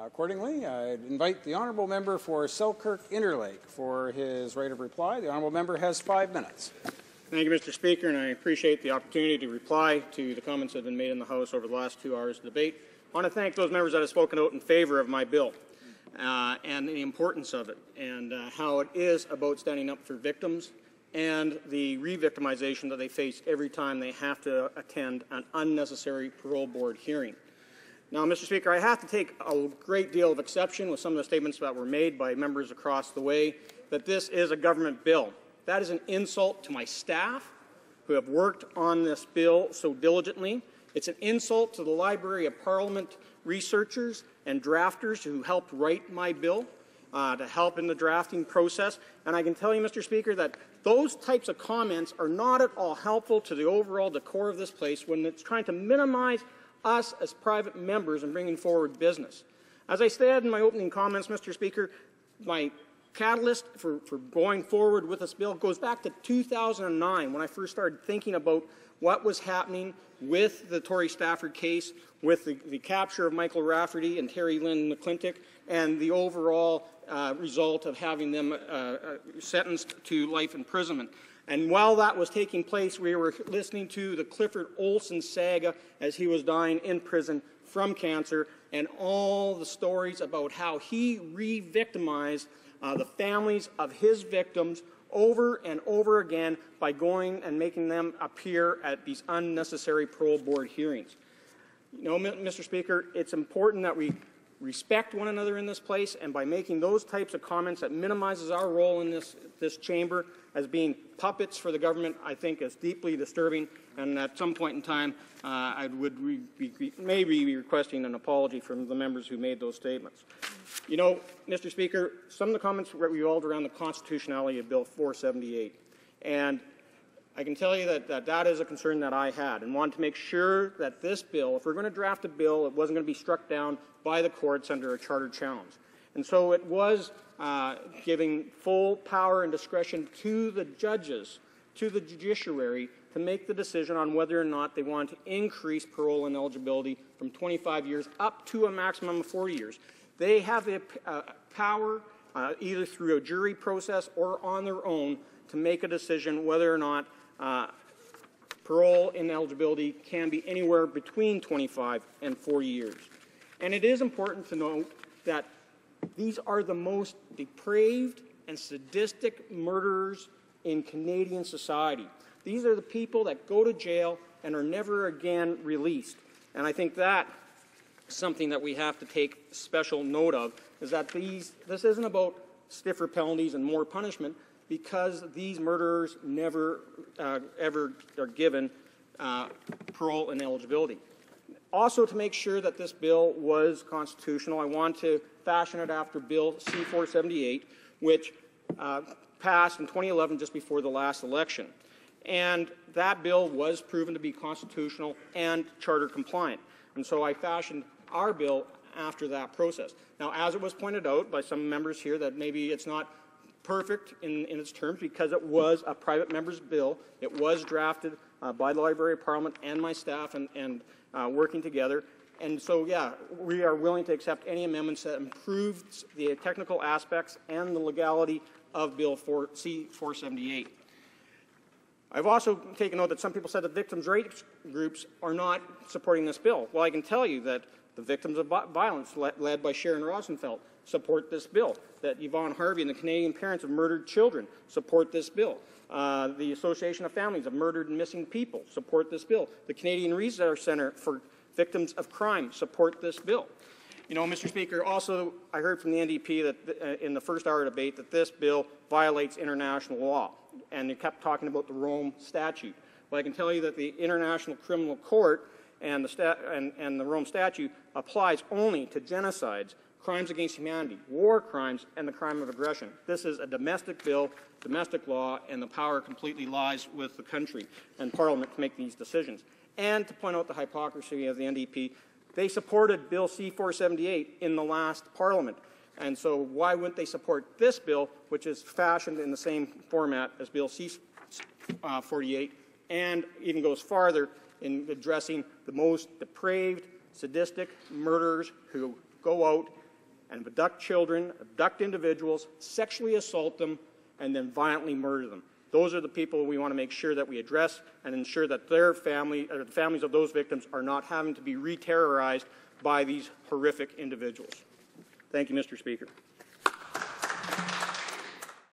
Uh, accordingly, I invite the honourable member for Selkirk Interlake for his right of reply. The honourable member has five minutes. Thank you, Mr. Speaker, and I appreciate the opportunity to reply to the comments that have been made in the House over the last two hours of debate. I want to thank those members that have spoken out in favour of my bill uh, and the importance of it and uh, how it is about standing up for victims and the re-victimization that they face every time they have to attend an unnecessary parole board hearing. Now, Mr. Speaker, I have to take a great deal of exception with some of the statements that were made by members across the way that this is a government bill. That is an insult to my staff who have worked on this bill so diligently. It's an insult to the Library of Parliament researchers and drafters who helped write my bill uh, to help in the drafting process. And I can tell you, Mr. Speaker, that those types of comments are not at all helpful to the overall decor of this place when it's trying to minimize us as private members in bringing forward business. As I said in my opening comments, Mr. Speaker, my catalyst for, for going forward with this bill goes back to 2009 when I first started thinking about what was happening with the Tori Stafford case, with the, the capture of Michael Rafferty and Terri-Lynne McClintic, and the overall uh, result of having them uh, uh, sentenced to life imprisonment. And while that was taking place, we were listening to the Clifford Olson saga as he was dying in prison from cancer, and all the stories about how he re victimized uh, the families of his victims over and over again by going and making them appear at these unnecessary parole board hearings. You know, Mr. Speaker, it's important that we respect one another in this place, and by making those types of comments that minimizes our role in this, this chamber as being puppets for the government, I think is deeply disturbing, and at some point in time, uh, I would be, maybe be requesting an apology from the members who made those statements. You know, Mr. Speaker, some of the comments revolved around the constitutionality of Bill 478, and I can tell you that, that that is a concern that I had and wanted to make sure that this bill, if we're going to draft a bill, it wasn't going to be struck down by the courts under a charter challenge. And so it was uh, giving full power and discretion to the judges, to the judiciary, to make the decision on whether or not they want to increase parole ineligibility from 25 years up to a maximum of 40 years. They have the uh, power, uh, either through a jury process or on their own, to make a decision whether or not uh, parole ineligibility can be anywhere between 25 and 40 years. And it is important to note that these are the most depraved and sadistic murderers in Canadian society. These are the people that go to jail and are never again released. And I think that something that we have to take special note of is that these this isn't about stiffer penalties and more punishment because these murderers never uh, ever are given uh, parole ineligibility. Also, to make sure that this bill was constitutional, I want to fashion it after Bill C-478, which uh, passed in 2011 just before the last election. And that bill was proven to be constitutional and charter compliant. And so I fashioned our bill after that process. Now, as it was pointed out by some members here, that maybe it's not perfect in, in its terms because it was a private member's bill. It was drafted uh, by the Library of Parliament and my staff and, and uh, working together. And so, yeah, we are willing to accept any amendments that improve the technical aspects and the legality of Bill 4, C-478. I've also taken note that some people said that victims' rights groups are not supporting this bill. Well, I can tell you that the victims of violence, led by Sharon Rosenfeldt, support this bill. That Yvonne Harvey and the Canadian Parents of Murdered Children support this bill. Uh, the Association of Families of Murdered and Missing People support this bill. The Canadian Resource Centre for Victims of Crime support this bill. You know, Mr. Speaker, also I heard from the NDP that uh, in the first hour debate that this bill violates international law, and they kept talking about the Rome Statute. Well, I can tell you that the International Criminal Court and the, and, and the Rome Statute applies only to genocides crimes against humanity, war crimes, and the crime of aggression. This is a domestic bill, domestic law, and the power completely lies with the country and Parliament to make these decisions. And to point out the hypocrisy of the NDP, they supported Bill C-478 in the last Parliament. And so why wouldn't they support this bill, which is fashioned in the same format as Bill C-48, and even goes farther in addressing the most depraved, sadistic murderers who go out and abduct children, abduct individuals, sexually assault them, and then violently murder them. Those are the people we want to make sure that we address and ensure that their family, or the families of those victims are not having to be re-terrorized by these horrific individuals. Thank you, Mr. Speaker.